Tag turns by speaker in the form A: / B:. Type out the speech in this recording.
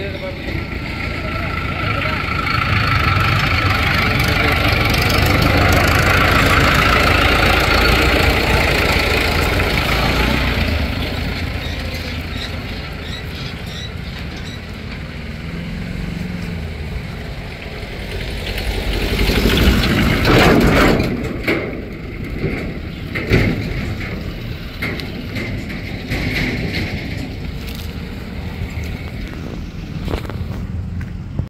A: esquerda para a direita.